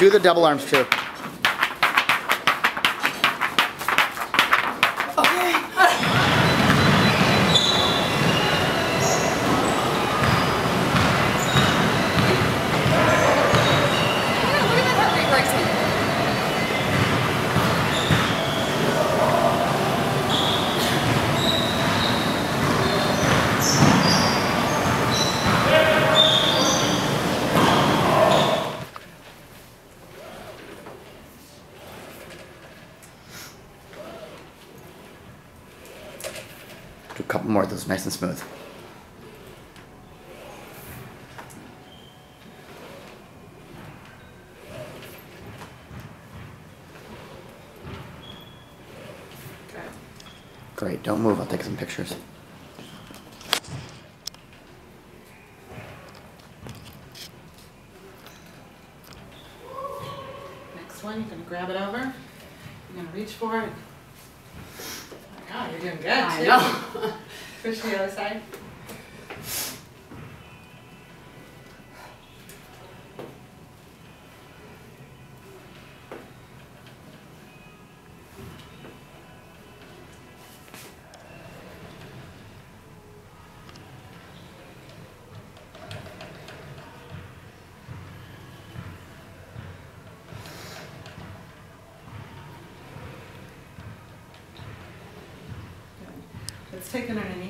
Do the double arms too. Do a couple more of those nice and smooth. Okay. Great. Don't move. I'll take some pictures. Next one, you're gonna grab it over. You're gonna reach for it. you're doing Herregud. Greit. Få se og side. Know. taken the